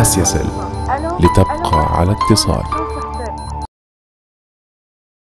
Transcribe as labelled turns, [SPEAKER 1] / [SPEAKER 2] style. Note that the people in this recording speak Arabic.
[SPEAKER 1] آسيا سيل لتبقى على اتصال.